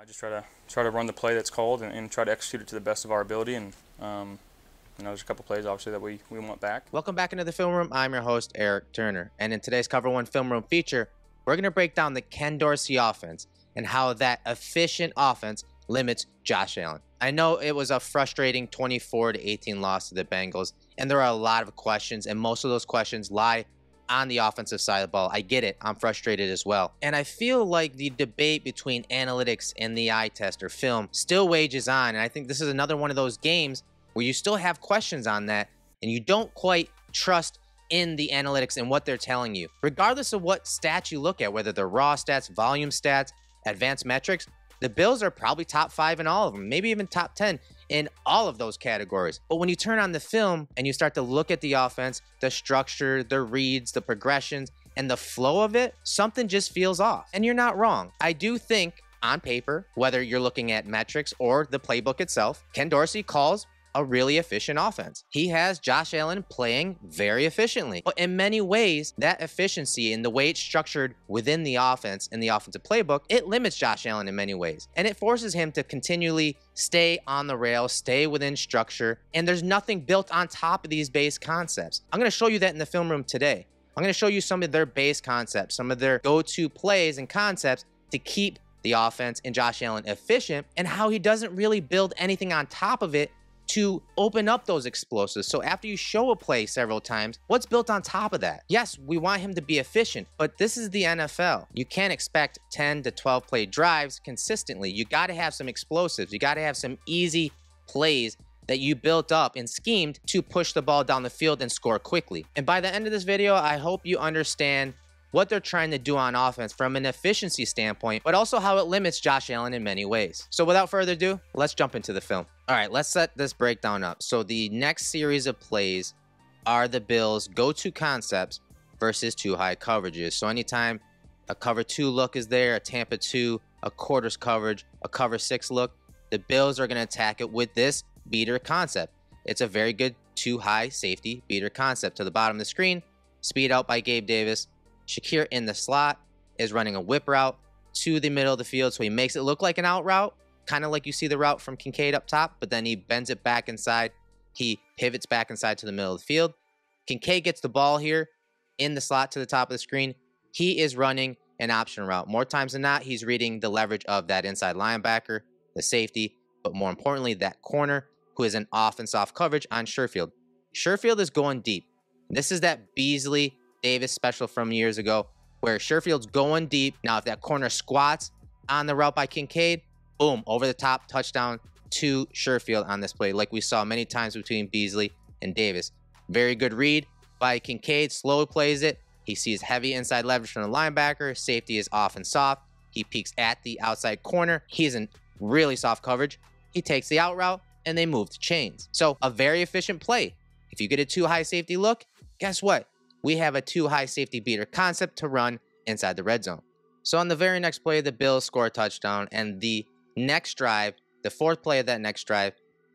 I just try to try to run the play that's called and, and try to execute it to the best of our ability. And um, you know, there's a couple plays obviously that we, we want back. Welcome back into the film room. I'm your host Eric Turner, and in today's Cover One Film Room feature, we're going to break down the Ken Dorsey offense and how that efficient offense limits Josh Allen. I know it was a frustrating 24 to 18 loss to the Bengals, and there are a lot of questions, and most of those questions lie on the offensive side of the ball. I get it. I'm frustrated as well. And I feel like the debate between analytics and the eye test or film still wages on. And I think this is another one of those games where you still have questions on that and you don't quite trust in the analytics and what they're telling you. Regardless of what stats you look at, whether they're raw stats, volume stats, advanced metrics, the Bills are probably top five in all of them, maybe even top 10 in all of those categories. But when you turn on the film and you start to look at the offense, the structure, the reads, the progressions, and the flow of it, something just feels off. And you're not wrong. I do think on paper, whether you're looking at metrics or the playbook itself, Ken Dorsey calls a really efficient offense. He has Josh Allen playing very efficiently. But in many ways, that efficiency and the way it's structured within the offense and the offensive playbook, it limits Josh Allen in many ways. And it forces him to continually stay on the rail, stay within structure. And there's nothing built on top of these base concepts. I'm going to show you that in the film room today. I'm going to show you some of their base concepts, some of their go-to plays and concepts to keep the offense and Josh Allen efficient and how he doesn't really build anything on top of it to open up those explosives. So after you show a play several times, what's built on top of that? Yes, we want him to be efficient, but this is the NFL. You can't expect 10 to 12 play drives consistently. You got to have some explosives. You got to have some easy plays that you built up and schemed to push the ball down the field and score quickly. And by the end of this video, I hope you understand what they're trying to do on offense from an efficiency standpoint, but also how it limits Josh Allen in many ways. So without further ado, let's jump into the film. All right, let's set this breakdown up. So the next series of plays are the Bills' go-to concepts versus two high coverages. So anytime a cover two look is there, a Tampa two, a quarters coverage, a cover six look, the Bills are going to attack it with this beater concept. It's a very good two high safety beater concept. To the bottom of the screen, speed out by Gabe Davis, Shakir in the slot is running a whip route to the middle of the field. So he makes it look like an out route, kind of like you see the route from Kincaid up top, but then he bends it back inside. He pivots back inside to the middle of the field. Kincaid gets the ball here in the slot to the top of the screen. He is running an option route. More times than not, he's reading the leverage of that inside linebacker, the safety, but more importantly, that corner who is an off and soft coverage on Sherfield. Sherfield is going deep. This is that Beasley Davis special from years ago, where Sherfield's going deep. Now, if that corner squats on the route by Kincaid, boom, over the top touchdown to Sherfield on this play, like we saw many times between Beasley and Davis. Very good read by Kincaid, slow plays it. He sees heavy inside leverage from the linebacker. Safety is off and soft. He peeks at the outside corner. He's in really soft coverage. He takes the out route and they move to chains. So a very efficient play. If you get a two high safety look, guess what? We have a two high safety beater concept to run inside the red zone. So on the very next play, the Bills score a touchdown, and the next drive, the fourth play of that next drive,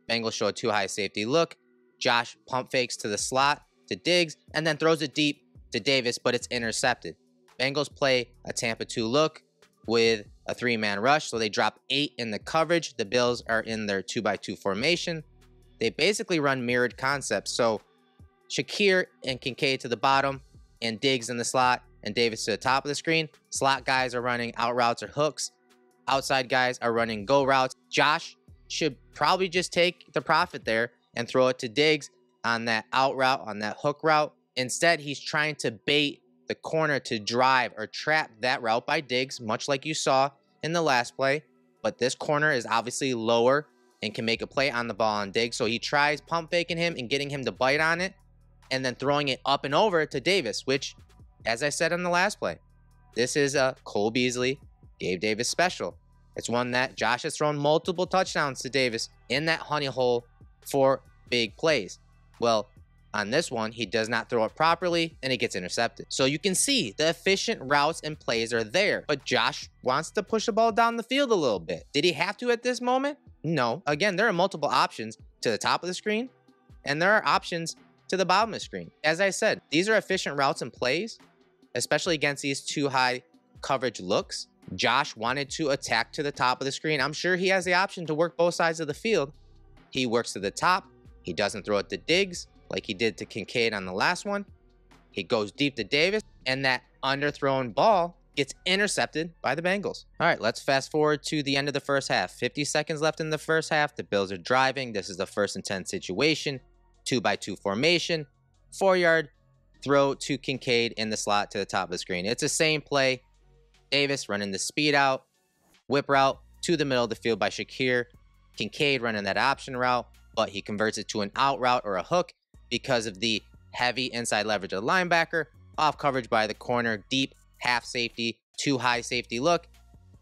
Bengals show a two high safety look. Josh pump fakes to the slot to Diggs and then throws it deep to Davis, but it's intercepted. Bengals play a Tampa 2 look with a three man rush, so they drop eight in the coverage. The Bills are in their two by two formation. They basically run mirrored concepts. So Shakir and Kincaid to the bottom, and Diggs in the slot, and Davis to the top of the screen. Slot guys are running out routes or hooks. Outside guys are running go routes. Josh should probably just take the profit there and throw it to Diggs on that out route, on that hook route. Instead, he's trying to bait the corner to drive or trap that route by Diggs, much like you saw in the last play. But this corner is obviously lower and can make a play on the ball on Diggs. So he tries pump faking him and getting him to bite on it and then throwing it up and over to Davis, which, as I said on the last play, this is a Cole Beasley, Gabe Davis special. It's one that Josh has thrown multiple touchdowns to Davis in that honey hole for big plays. Well, on this one, he does not throw it properly and it gets intercepted. So you can see the efficient routes and plays are there, but Josh wants to push the ball down the field a little bit. Did he have to at this moment? No. Again, there are multiple options to the top of the screen and there are options to the bottom of the screen. As I said, these are efficient routes and plays, especially against these two high coverage looks. Josh wanted to attack to the top of the screen. I'm sure he has the option to work both sides of the field. He works to the top. He doesn't throw it to Diggs like he did to Kincaid on the last one. He goes deep to Davis, and that underthrown ball gets intercepted by the Bengals. All right, let's fast forward to the end of the first half. 50 seconds left in the first half. The Bills are driving. This is a first and 10 situation, two by two formation, four yard throw to Kincaid in the slot to the top of the screen. It's the same play. Davis running the speed out, whip route to the middle of the field by Shakir. Kincaid running that option route, but he converts it to an out route or a hook because of the heavy inside leverage of the linebacker, off coverage by the corner, deep half safety, two high safety look.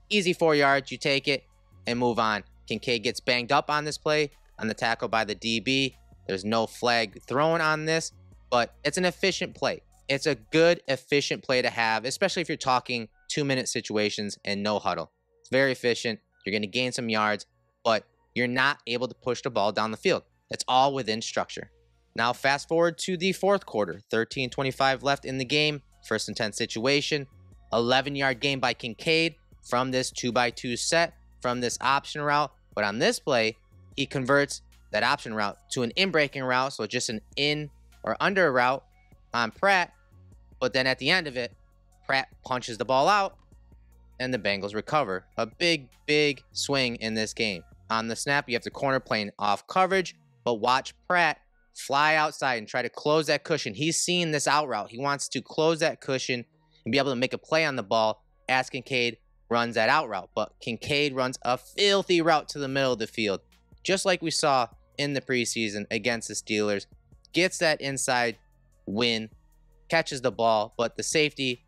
Easy four yards, you take it and move on. Kincaid gets banged up on this play on the tackle by the DB. There's no flag thrown on this, but it's an efficient play. It's a good, efficient play to have, especially if you're talking two minute situations and no huddle. It's very efficient. You're going to gain some yards, but you're not able to push the ball down the field. It's all within structure. Now, fast forward to the fourth quarter 13 25 left in the game. First and 10 situation. 11 yard gain by Kincaid from this 2x2 set, from this option route. But on this play, he converts that option route to an in breaking route. So just an in or under route on Pratt. But then at the end of it, Pratt punches the ball out and the Bengals recover. A big, big swing in this game. On the snap, you have the corner playing off coverage, but watch Pratt fly outside and try to close that cushion. He's seeing this out route. He wants to close that cushion and be able to make a play on the ball as Kincaid runs that out route. But Kincaid runs a filthy route to the middle of the field, just like we saw in the preseason against the Steelers. Gets that inside win, catches the ball, but the safety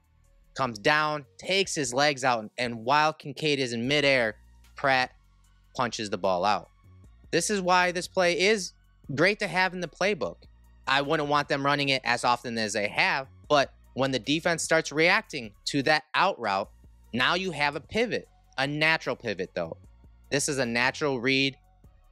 comes down, takes his legs out, and while Kincaid is in midair, Pratt punches the ball out. This is why this play is great to have in the playbook. I wouldn't want them running it as often as they have, but when the defense starts reacting to that out route, now you have a pivot, a natural pivot though. This is a natural read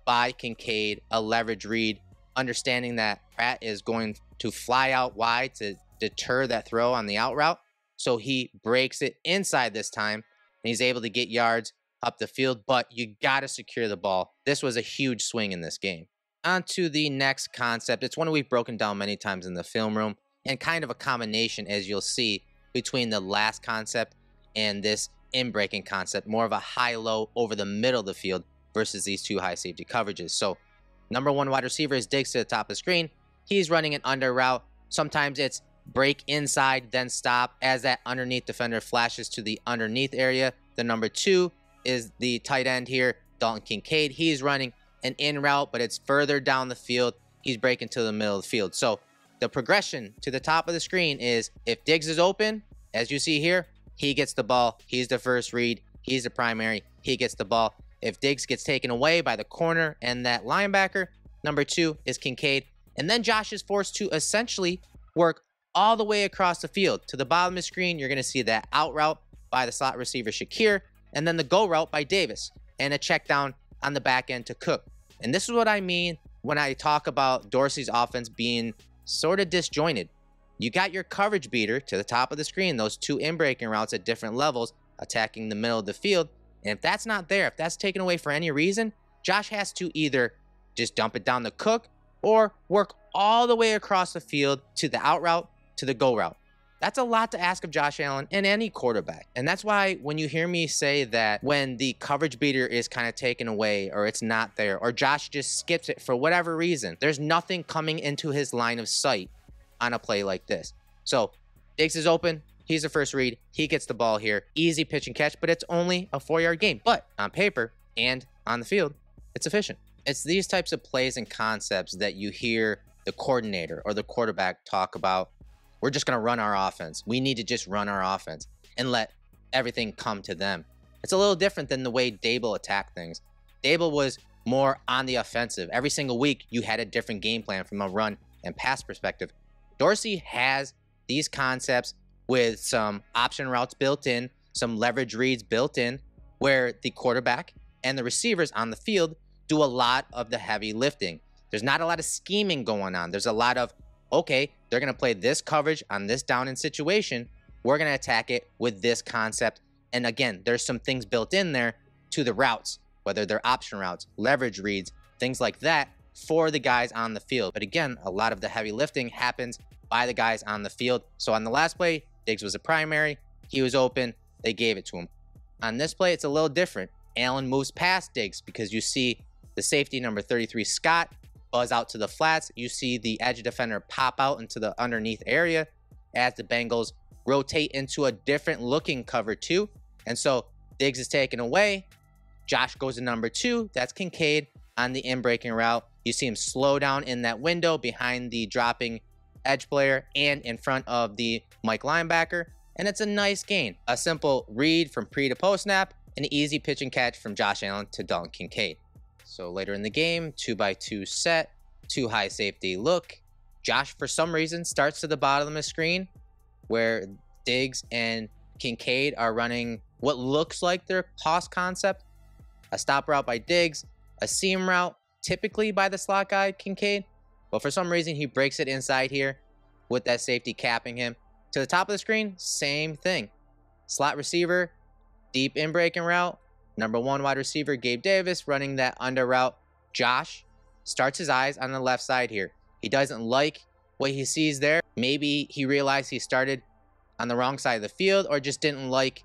by Kincaid, a leverage read, understanding that Pratt is going to fly out wide to deter that throw on the out route. So he breaks it inside this time and he's able to get yards up the field, but you got to secure the ball. This was a huge swing in this game on to the next concept. It's one we've broken down many times in the film room and kind of a combination, as you'll see, between the last concept and this in breaking concept, more of a high low over the middle of the field versus these two high safety coverages. So, number one wide receiver is Diggs to the top of the screen. He's running an under route. Sometimes it's break inside, then stop as that underneath defender flashes to the underneath area. The number two is the tight end here, Dalton Kincaid. He's running an in route, but it's further down the field. He's breaking to the middle of the field. So the progression to the top of the screen is if Diggs is open, as you see here, he gets the ball. He's the first read. He's the primary. He gets the ball. If Diggs gets taken away by the corner and that linebacker, number two is Kincaid. And then Josh is forced to essentially work all the way across the field. To the bottom of the screen, you're going to see that out route by the slot receiver Shakir, and then the go route by Davis, and a check down on the back end to Cook. And this is what I mean when I talk about Dorsey's offense being sort of disjointed. You got your coverage beater to the top of the screen, those two in breaking routes at different levels, attacking the middle of the field. And if that's not there, if that's taken away for any reason, Josh has to either just dump it down the Cook or work all the way across the field to the out route to the go route. That's a lot to ask of Josh Allen and any quarterback. And that's why when you hear me say that when the coverage beater is kind of taken away or it's not there or Josh just skips it for whatever reason, there's nothing coming into his line of sight on a play like this. So Diggs is open. He's the first read. He gets the ball here. Easy pitch and catch, but it's only a four yard game. But on paper and on the field, it's efficient. It's these types of plays and concepts that you hear the coordinator or the quarterback talk about we're just going to run our offense. We need to just run our offense and let everything come to them. It's a little different than the way Daboll attacked things. Daboll was more on the offensive. Every single week, you had a different game plan from a run and pass perspective. Dorsey has these concepts with some option routes built in, some leverage reads built in, where the quarterback and the receivers on the field do a lot of the heavy lifting. There's not a lot of scheming going on. There's a lot of okay, they're going to play this coverage on this down in situation. We're going to attack it with this concept And again, there's some things built in there to the routes, whether they're option routes, leverage reads, things like that for the guys on the field. But again, a lot of the heavy lifting happens by the guys on the field. So on the last play, Diggs was a primary. He was open. They gave it to him. On this play, it's a little different. Allen moves past Diggs because you see the safety number 33, Scott, buzz out to the flats. You see the edge defender pop out into the underneath area as the Bengals rotate into a different looking cover two. And so Diggs is taken away. Josh goes to number two. That's Kincaid on the in breaking route. You see him slow down in that window behind the dropping edge player and in front of the Mike linebacker. And it's a nice gain. A simple read from pre to post snap, an easy pitch and catch from Josh Allen to Dalton Kincaid. So later in the game, two by two set, two high safety look. Josh, for some reason, starts to the bottom of the screen where Diggs and Kincaid are running what looks like their toss concept. A stop route by Diggs, a seam route, typically by the slot guy, Kincaid. But for some reason, he breaks it inside here with that safety capping him. To the top of the screen, same thing. Slot receiver, deep in breaking route. Number one wide receiver, Gabe Davis, running that under route. Josh starts his eyes on the left side here. He doesn't like what he sees there. Maybe he realized he started on the wrong side of the field or just didn't like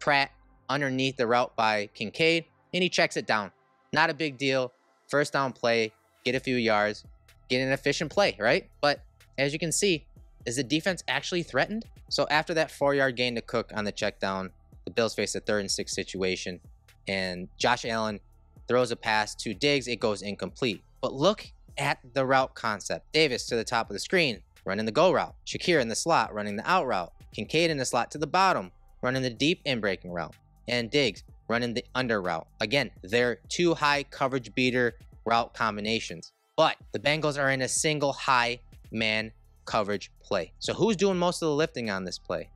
Pratt underneath the route by Kincaid, and he checks it down. Not a big deal. First down play, get a few yards, get an efficient play, right? But as you can see, is the defense actually threatened? So after that four yard gain to Cook on the check down, the Bills face a third and six situation, and Josh Allen throws a pass to Diggs. It goes incomplete. But look at the route concept. Davis to the top of the screen, running the go route. Shakir in the slot, running the out route. Kincaid in the slot to the bottom, running the deep in breaking route. And Diggs running the under route. Again, they're two high coverage beater route combinations. But the Bengals are in a single high man coverage play. So who's doing most of the lifting on this play?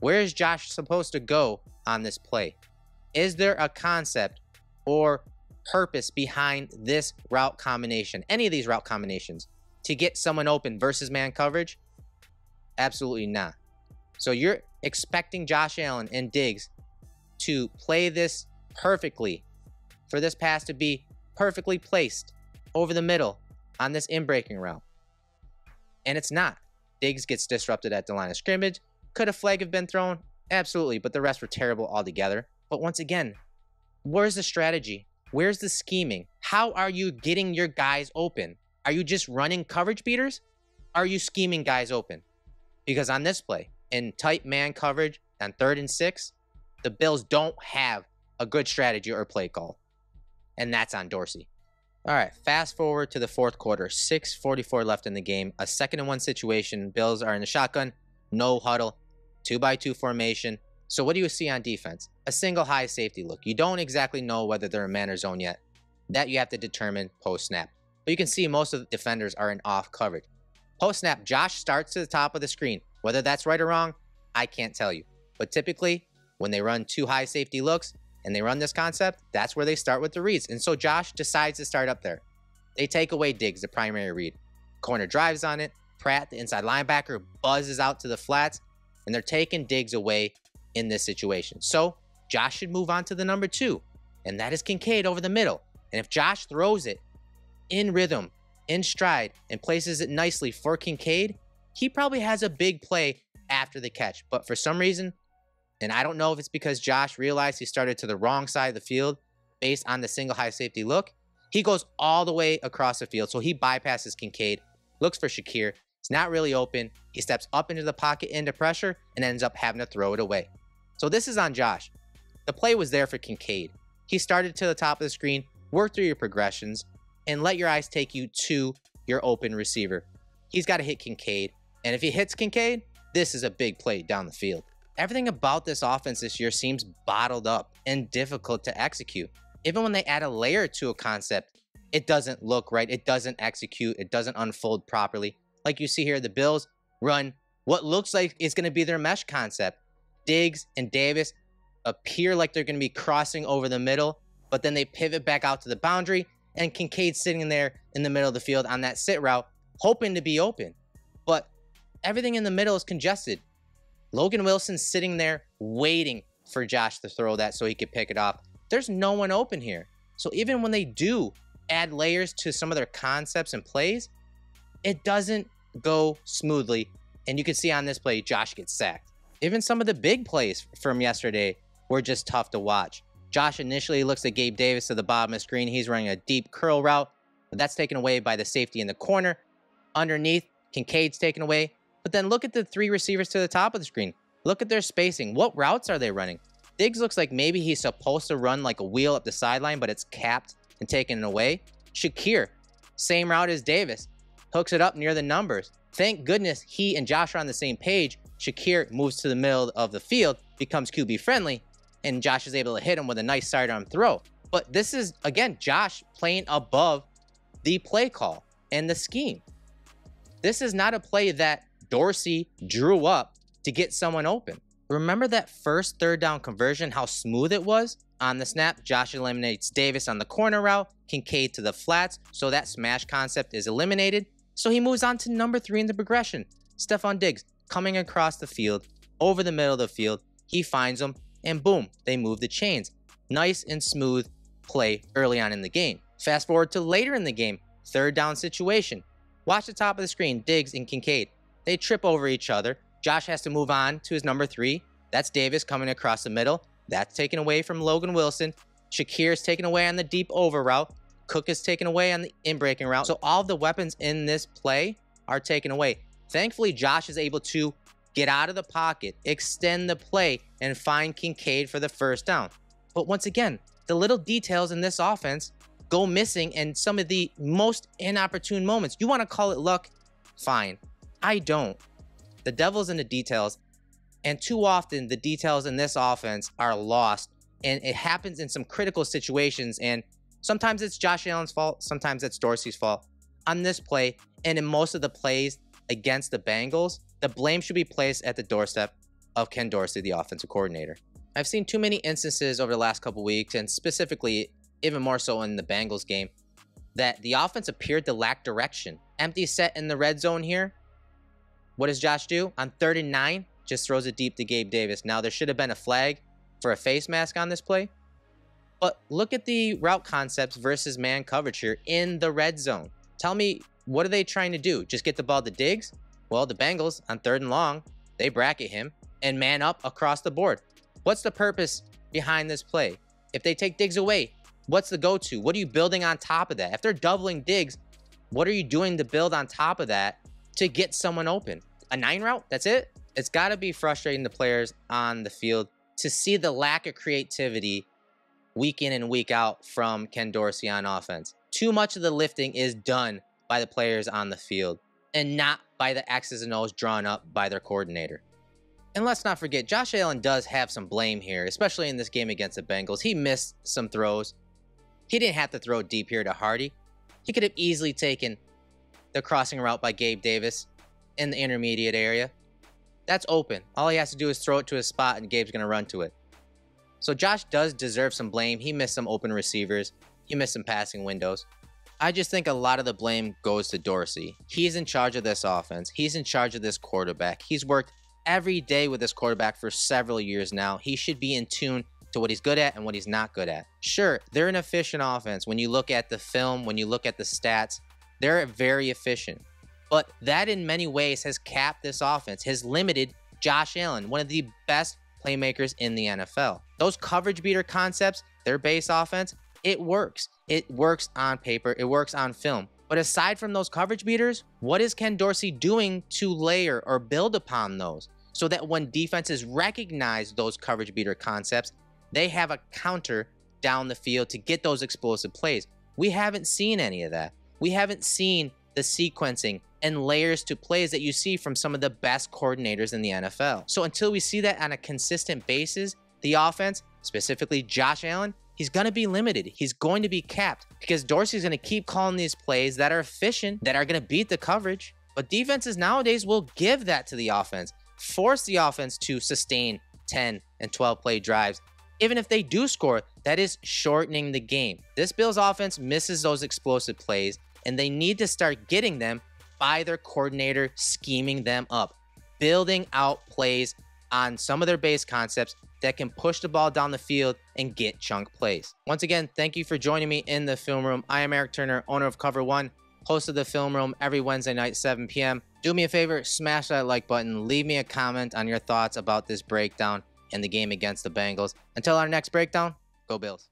Where is Josh supposed to go on this play? Is there a concept or purpose behind this route combination, any of these route combinations, to get someone open versus man coverage? Absolutely not. So you're expecting Josh Allen and Diggs to play this perfectly, for this pass to be perfectly placed over the middle on this in breaking route. And it's not. Diggs gets disrupted at the line of scrimmage. Could a flag have been thrown? Absolutely, but the rest were terrible altogether. But once again, where's the strategy? Where's the scheming? How are you getting your guys open? Are you just running coverage beaters? Are you scheming guys open? Because on this play, in tight man coverage on third and six, the Bills don't have a good strategy or play call. And that's on Dorsey. All right, fast forward to the fourth quarter. 6:44 left in the game. A second and one situation. Bills are in the shotgun, no huddle, two by two formation. So what do you see on defense? A single high safety look. You don't exactly know whether they're in man or zone yet. That you have to determine post snap. But you can see most of the defenders are in off coverage. Post snap, Josh starts to the top of the screen. Whether that's right or wrong, I can't tell you. But typically, when they run two high safety looks and they run this concept, that's where they start with the reads. And so Josh decides to start up there. They take away Diggs, the primary read. Corner drives on it. Pratt, the inside linebacker, buzzes out to the flats, and they're taking Diggs away in this situation. So Josh should move on to the number two, and that is Kincaid over the middle. And if Josh throws it in rhythm, in stride, and places it nicely for Kincaid, he probably has a big play after the catch. But for some reason, and I don't know if it's because Josh realized he started to the wrong side of the field based on the single high safety look, he goes all the way across the field. So he bypasses Kincaid, looks for Shakir. It's not really open. He steps up into the pocket into pressure and ends up having to throw it away. So this is on Josh. The play was there for Kincaid. He started to the top of the screen, work through your progressions, and let your eyes take you to your open receiver. He's got to hit Kincaid. And if he hits Kincaid, this is a big play down the field. Everything about this offense this year seems bottled up and difficult to execute. Even when they add a layer to a concept, it doesn't look right. It doesn't execute. It doesn't unfold properly. Like you see here, the Bills run what looks like is going to be their mesh concept. Diggs and Davis appear like they're going to be crossing over the middle, but then they pivot back out to the boundary, and Kincaid sitting there in the middle of the field on that sit route, hoping to be open. But everything in the middle is congested. Logan Wilson sitting there waiting for Josh to throw that so he could pick it off. There's no one open here. So even when they do add layers to some of their concepts and plays, it doesn't go smoothly. And you can see on this play, Josh gets sacked. Even some of the big plays from yesterday were just tough to watch. Josh initially looks at Gabe Davis to the bottom of the screen. He's running a deep curl route, but that's taken away by the safety in the corner. Underneath, Kincaid's taken away. But then look at the three receivers to the top of the screen. Look at their spacing. What routes are they running? Diggs looks like maybe he's supposed to run like a wheel up the sideline, but it's capped and taken away. Shakir, same route as Davis, hooks it up near the numbers. Thank goodness he and Josh are on the same page. Shakir moves to the middle of the field, becomes QB friendly, and Josh is able to hit him with a nice sidearm throw. But this is, again, Josh playing above the play call and the scheme. This is not a play that Dorsey drew up to get someone open. Remember that first third down conversion, how smooth it was? On the snap, Josh eliminates Davis on the corner route, Kincaid to the flats, so that smash concept is eliminated. So he moves on to number three in the progression. Stefon Diggs coming across the field, over the middle of the field. He finds him, and boom, they move the chains. Nice and smooth play early on in the game. Fast forward to later in the game, third down situation. Watch the top of the screen, Diggs and Kincaid. They trip over each other. Josh has to move on to his number three. That's Davis coming across the middle. That's taken away from Logan Wilson. Shakir is taken away on the deep over route. Cook is taken away on the in-breaking route. So all the weapons in this play are taken away. Thankfully, Josh is able to get out of the pocket, extend the play, and find Kincaid for the first down. But once again, the little details in this offense go missing in some of the most inopportune moments. You want to call it luck? Fine. I don't. The devil's in the details. And too often, the details in this offense are lost. And it happens in some critical situations. And sometimes it's Josh Allen's fault, sometimes it's Dorsey's fault. On this play, and in most of the plays against the Bengals, the blame should be placed at the doorstep of Ken Dorsey, the offensive coordinator. I've seen too many instances over the last couple weeks, and specifically, even more so in the Bengals game, that the offense appeared to lack direction. Empty set in the red zone here. What does Josh do? On third and nine, just throws it deep to Gabe Davis. Now, there should have been a flag for a face mask on this play. But look at the route concepts versus man coverage here in the red zone. Tell me, what are they trying to do? Just get the ball to Diggs? Well, the Bengals on third and long, they bracket him and man up across the board. What's the purpose behind this play? If they take Diggs away, what's the go to? What are you building on top of that? If they're doubling Diggs, what are you doing to build on top of that to get someone open? A nine route? That's it? It's got to be frustrating the players on the field to see the lack of creativity week in and week out from Ken Dorsey on offense. Too much of the lifting is done by the players on the field and not by the X's and O's drawn up by their coordinator. And let's not forget, Josh Allen does have some blame here, especially in this game against the Bengals. He missed some throws. He didn't have to throw deep here to Harty. He could have easily taken the crossing route by Gabe Davis in the intermediate area. That's open. All he has to do is throw it to a spot and Gabe's going to run to it. So Josh does deserve some blame. He missed some open receivers. He missed some passing windows. I just think a lot of the blame goes to Dorsey. He's in charge of this offense. He's in charge of this quarterback. He's worked every day with this quarterback for several years now. He should be in tune to what he's good at and what he's not good at. Sure, they're an efficient offense. When you look at the film, when you look at the stats, they're very efficient. But that in many ways has capped this offense, has limited Josh Allen, one of the best playmakers in the NFL. Those coverage beater concepts, their base offense, it works. It works on paper, it works on film. But aside from those coverage beaters, what is Ken Dorsey doing to layer or build upon those so that when defenses recognize those coverage beater concepts, they have a counter down the field to get those explosive plays? We haven't seen any of that. We haven't seen the sequencing and layers to plays that you see from some of the best coordinators in the NFL. So until we see that on a consistent basis, the offense, specifically Josh Allen, he's going to be limited. He's going to be capped because Dorsey's going to keep calling these plays that are efficient, that are going to beat the coverage. But defenses nowadays will give that to the offense, force the offense to sustain 10 and 12 play drives. Even if they do score, that is shortening the game. This Bills offense misses those explosive plays, and they need to start getting them by their coordinator scheming them up, building out plays on some of their base concepts that can push the ball down the field and get chunk plays. Once again, thank you for joining me in the film room. I am Eric Turner, owner of Cover One, host of the film room every Wednesday night, 7 p.m. Do me a favor, smash that like button, leave me a comment on your thoughts about this breakdown and the game against the Bengals. Until our next breakdown, go Bills.